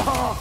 Oh!